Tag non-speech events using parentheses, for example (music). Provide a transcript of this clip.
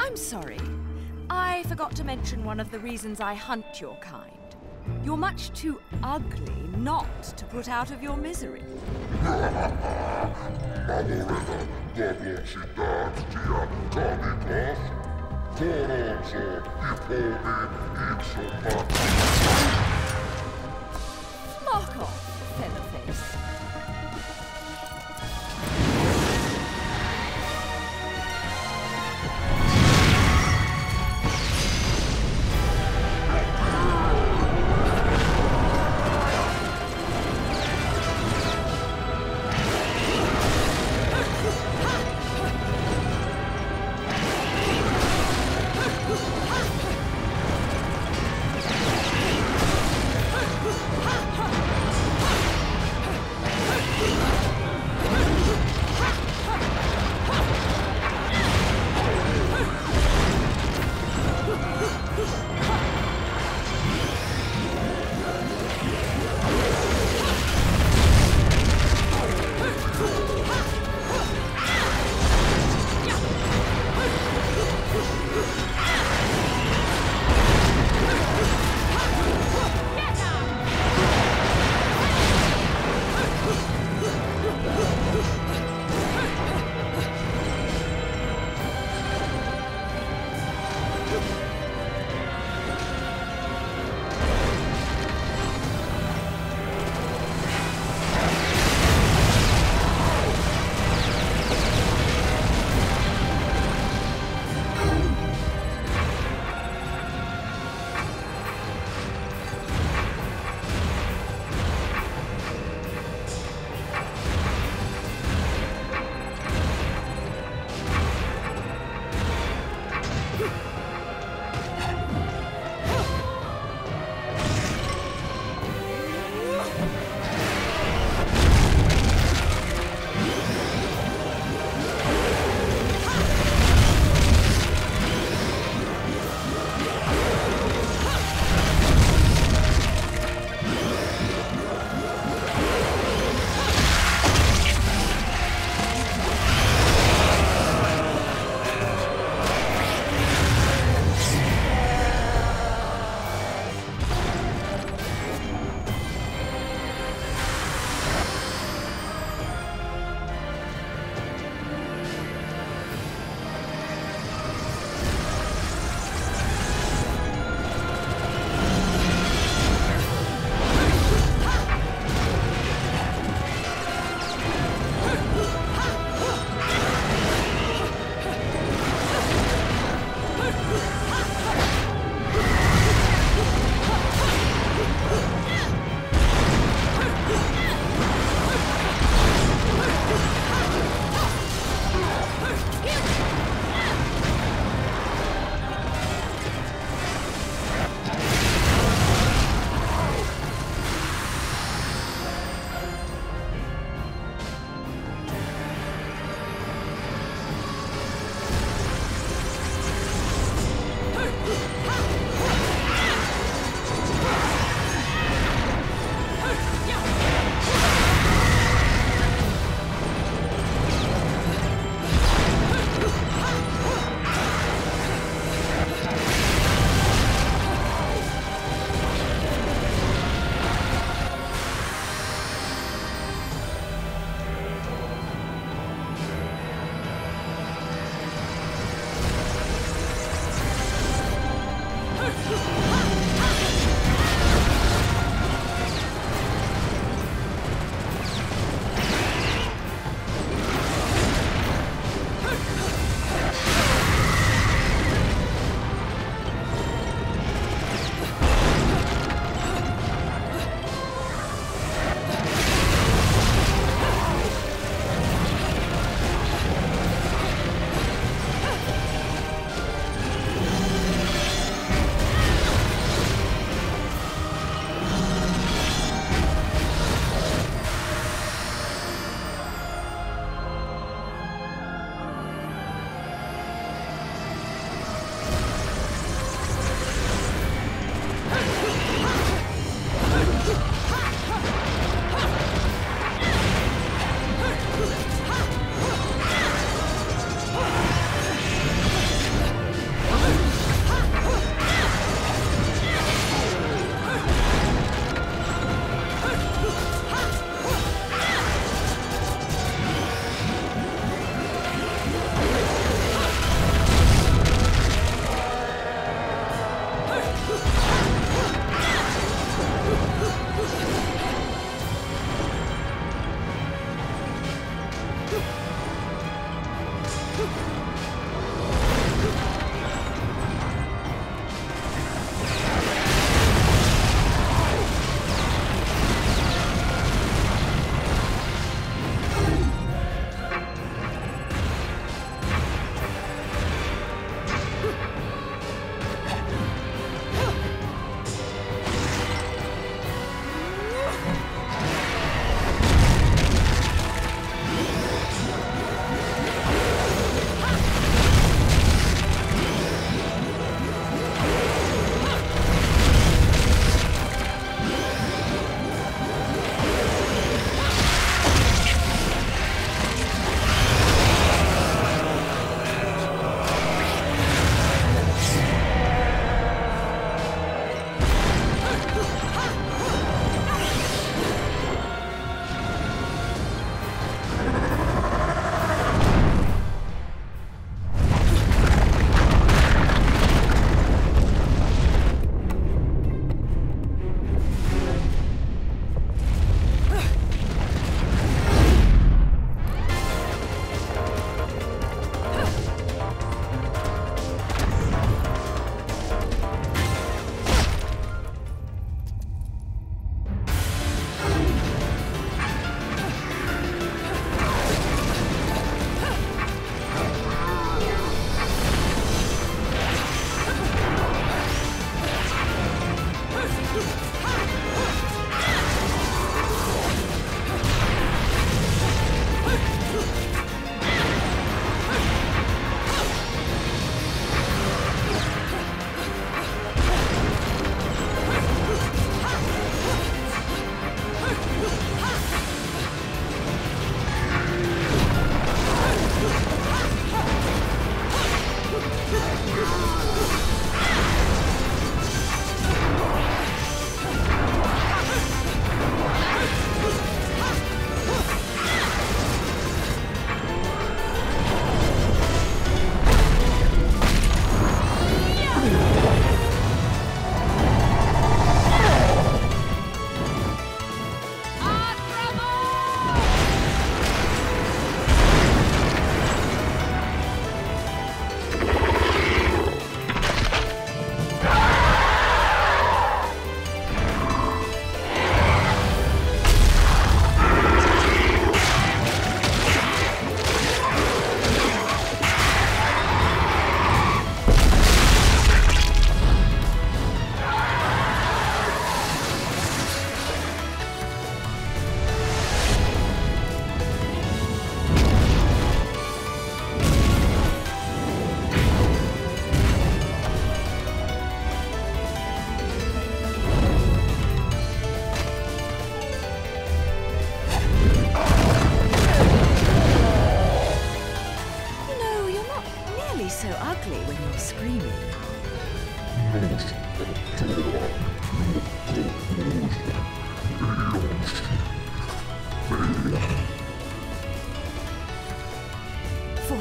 I'm sorry. I forgot to mention one of the reasons I hunt your kind. You're much too ugly not to put out of your misery. (laughs) Ugh. (laughs)